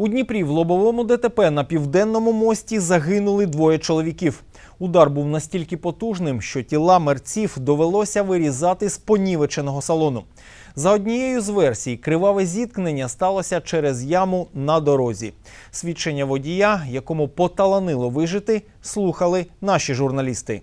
У Дніпрі в лобовому ДТП на південному мості загинули двоє чоловіків. Удар був настільки потужним, що тіла мерців довелося вирізати з понівеченого салону. За однією з версій, криваве зіткнення сталося через яму на дорозі. Свідчення водія, якому поталанило вижити, слухали наші журналісти.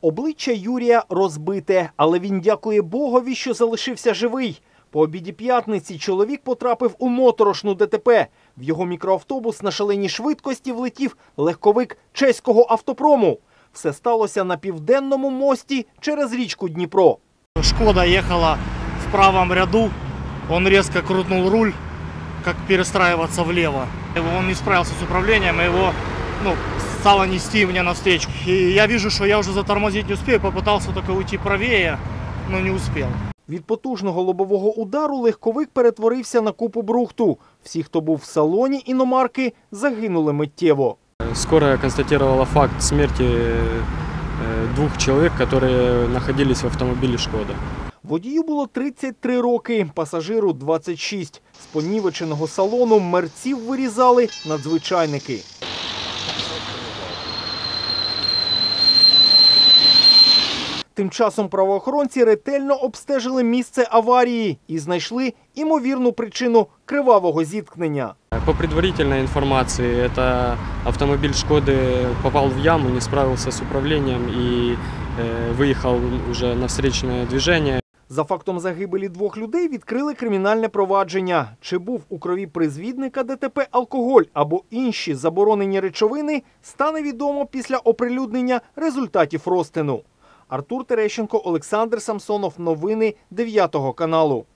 Обличчя Юрія розбите, але він дякує Богові, що залишився живий. По обіді п'ятниці чоловік потрапив у моторошну ДТП. В його мікроавтобус на шаленій швидкості влетів легковик чеського автопрому. Все сталося на південному мості через річку Дніпро. Шкода ехала в правом ряду, он резко крутнул руль, как перестраиваться влево. Его- Он не справился с управлением, и его ну, стало нести мне навстречу. И я вижу, что я уже затормозить не успею, попытался только уйти правее, но не успел. Від потужного лобового удару легковик перетворився на купу брухту. Всі, хто був в салоні іномарки, загинули миттєво. Скорая констатировала факт смерти э, двух человек, которые находились в автомобиле «Шкода». Водію було 33 роки, пасажиру 26. З понівеченого салону мерців вирізали надзвичайники. Тим часом правоохоронці ретельно обстежили місце аварії і знайшли імовірну причину кривавого зіткнення. По предварительной информации, это автомобиль «Шкоды» попал в яму, не справился с управлением и э, выехал уже на встречное движение. За фактом загибелі двох людей відкрили кримінальне провадження. Чи був у крові призвідника ДТП алкоголь або інші заборонені речовини, стане відомо після оприлюднення результатів розтину. Артур Терещенко, Олександр Самсонов. Новини 9 каналу.